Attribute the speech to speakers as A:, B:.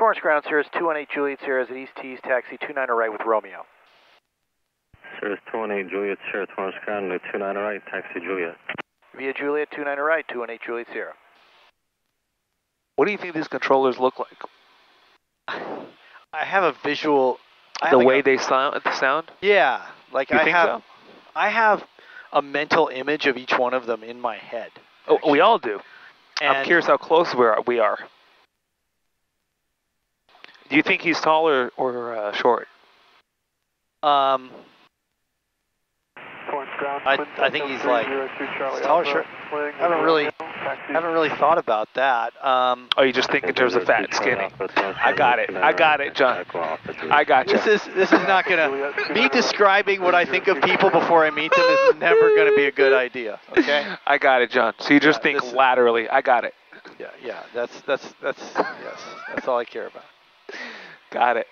A: Torrance Ground, Cirrus 218 Juliet Sierra at East Tees, taxi 29 right with Romeo.
B: Cirrus 218 Juliet Sierra, Torrance Ground, 29 right, taxi Juliet.
A: Via Juliet 29 right, 218 Juliet Sierra.
C: What do you think these controllers look like?
D: I have a visual. I
C: the
D: have like
C: way
D: a-
C: they sound, the sound.
D: Yeah, like
C: You
D: I
C: think
D: have.
C: so?
D: I have a mental image of each one of them in my head.
C: Oh, we all do. I'm curious how close we are. We are. Do you think he's taller or uh, short?
D: Um, I- I think he's like-
E: 730 Charlie
D: he's taller,
E: Alpha,
D: sure. I haven't really-
E: Romeo,
D: haven't really thought about that. Um,
C: Oh, you just think in terms of fat and skinny. I got it. I got it, John. I got you.
D: this is this is not gonna. Me describing what I think of people before I meet them is never gonna be a good idea. Okay.
C: I got it, John. So you just
D: Yeah,
C: think
D: this-
C: laterally. I got it.
D: Yeah, yeah. That's that's that's yes. That's all I care about.
C: Got it.